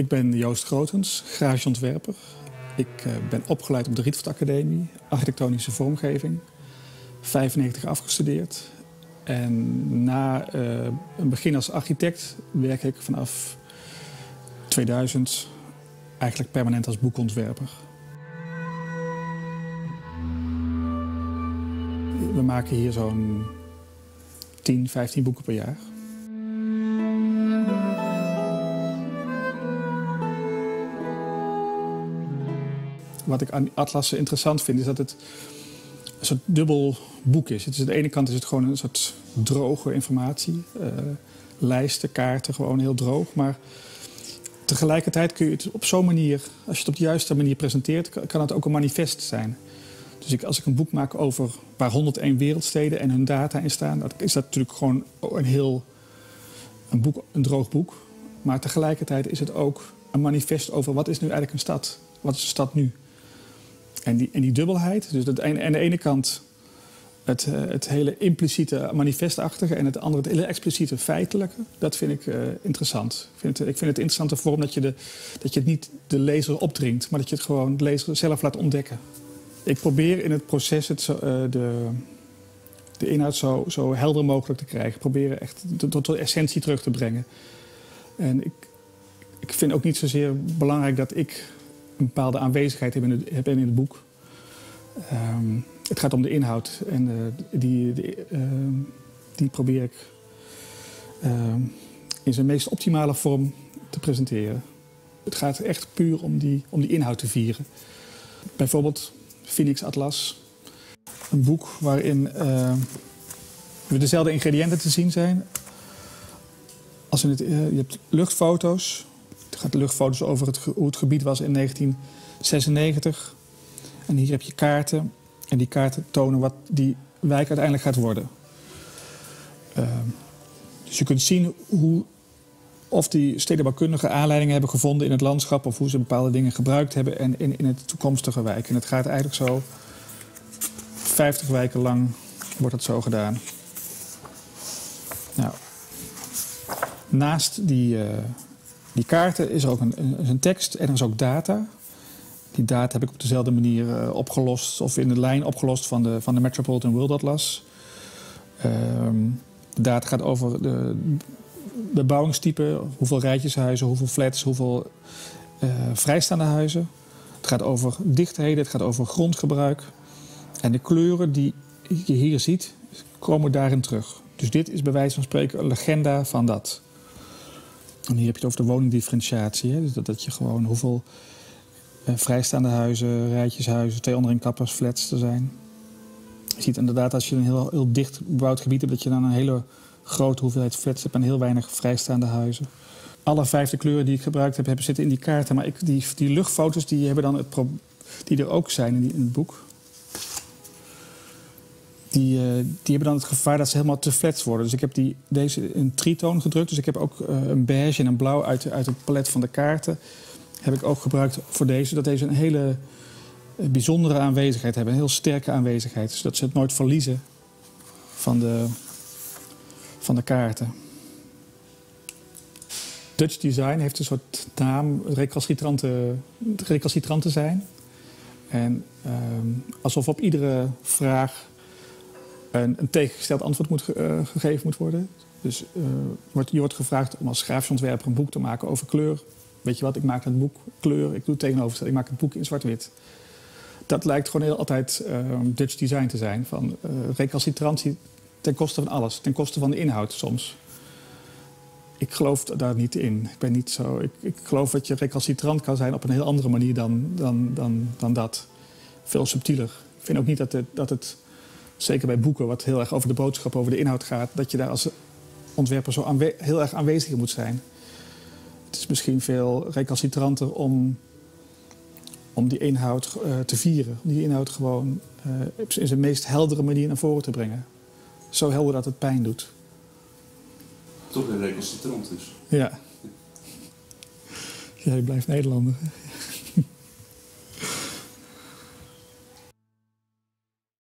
Ik ben Joost Grotens, grafisch ontwerper. Ik uh, ben opgeleid op de Rietveld Academie, architectonische vormgeving. 95 afgestudeerd. En na uh, een begin als architect werk ik vanaf 2000 eigenlijk permanent als boekontwerper. We maken hier zo'n 10, 15 boeken per jaar. Wat ik aan atlassen interessant vind, is dat het een soort dubbel boek is. Het is aan de ene kant is het gewoon een soort droge informatie. Uh, lijsten, kaarten, gewoon heel droog. Maar tegelijkertijd kun je het op zo'n manier, als je het op de juiste manier presenteert, kan het ook een manifest zijn. Dus ik, als ik een boek maak over waar 101 wereldsteden en hun data in staan, dan is dat natuurlijk gewoon een heel een, boek, een droog boek. Maar tegelijkertijd is het ook een manifest over wat is nu eigenlijk een stad? Wat is de stad nu? En die, en die dubbelheid, dus dat aan de ene kant het, uh, het hele impliciete manifestachtige en het andere het hele expliciete feitelijke, dat vind ik uh, interessant. Ik vind, het, ik vind het interessante vorm dat je, de, dat je het niet de lezer opdringt, maar dat je het gewoon de lezer zelf laat ontdekken. Ik probeer in het proces het uh, de, de inhoud zo, zo helder mogelijk te krijgen. Ik probeer echt tot de essentie terug te brengen. En ik, ik vind ook niet zozeer belangrijk dat ik een bepaalde aanwezigheid heb in het, in het boek. Um, het gaat om de inhoud en uh, die, uh, die, probeer ik uh, in zijn meest optimale vorm te presenteren. Het gaat echt puur om die, om die inhoud te vieren. Bijvoorbeeld Phoenix Atlas, een boek waarin dezelfde ingrediënten te zien zijn. Als in het, je hebt luchtfoto's, gaat luchtfoto's over het, hoe het gebied was in 1996. En hier heb je kaarten. En die kaarten tonen wat die wijk uiteindelijk gaat worden. Uh, dus je kunt zien hoe, of die stedenbouwkundige aanleidingen hebben gevonden in het landschap... of hoe ze bepaalde dingen gebruikt hebben in, in, in het toekomstige wijk. En het gaat eigenlijk zo... 50 wijken lang wordt het zo gedaan. Nou, naast die, uh, die kaarten is ook een, een, tekst en er is ook data... Die data heb ik op dezelfde manier uh, opgelost, of in de lijn opgelost van de, van de Metropolitan World Atlas. Um, de data gaat over de bebouwingstype, hoeveel rijtjeshuizen, hoeveel flats, hoeveel uh, vrijstaande huizen. Het gaat over dichtheden, het gaat over grondgebruik. En de kleuren die je hier ziet, komen daarin terug. Dus dit is bij wijze van spreken een legenda van dat. En hier heb je het over de woningdifferentiatie. Hè? Dus dat, dat je gewoon hoeveel uh, vrijstaande huizen, rijtjeshuizen, twee onderin kappers, flats er zijn. Je ziet inderdaad als je een heel, heel dicht bebouwd gebied hebt, dat je dan een hele grote hoeveelheid flats hebt en heel weinig vrijstaande huizen. Alle vijfde kleuren die ik gebruikt heb, hebben zitten in die kaarten. Maar ik, die, die luchtfoto's die hebben dan het die er ook zijn in, in het boek. Die, uh, die hebben dan het gevaar dat ze helemaal te flats worden. Dus ik heb die, deze in tritoon gedrukt. Dus ik heb ook uh, een beige en een blauw uit, uit het palet van de kaarten heb ik ook gebruikt voor deze. Dat deze een hele bijzondere aanwezigheid hebben. Een heel sterke aanwezigheid. Zodat ze het nooit verliezen van de, van de kaarten. Dutch Design heeft een soort naam recalcitrante, recalcitrante zijn. En uh, alsof op iedere vraag een, een tegengesteld antwoord moet, uh, gegeven moet worden. Dus uh, wordt, je wordt gevraagd om als grafisch ontwerper een boek te maken over kleur weet je wat, ik maak een boek kleur, ik doe het tegenovergestelde, ik maak een boek in zwart-wit. Dat lijkt gewoon heel altijd uh, Dutch design te zijn. Van uh, recalcitrantie ten koste van alles, ten koste van de inhoud soms. Ik geloof daar niet in. Ik ben niet zo. Ik, ik geloof dat je recalcitrant kan zijn op een heel andere manier dan, dan, dan, dan dat. Veel subtieler. Ik vind ook niet dat het, dat het, zeker bij boeken, wat heel erg over de boodschap, over de inhoud gaat, dat je daar als ontwerper zo heel erg aanwezig moet zijn. Het is misschien veel recalcitranter om, om die inhoud uh, te vieren. Om die inhoud gewoon uh, in zijn meest heldere manier naar voren te brengen. Zo helder dat het pijn doet. Toch een recalcitrant dus. Ja. Jij blijft Nederlander.